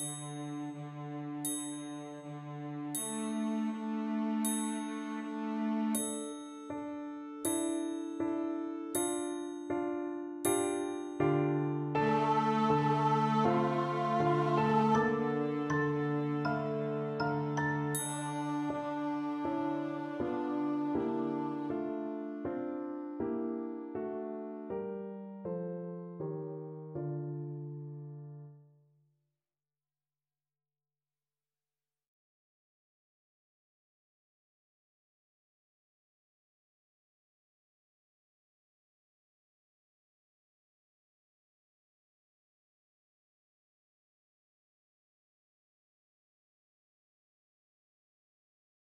Mm-hmm.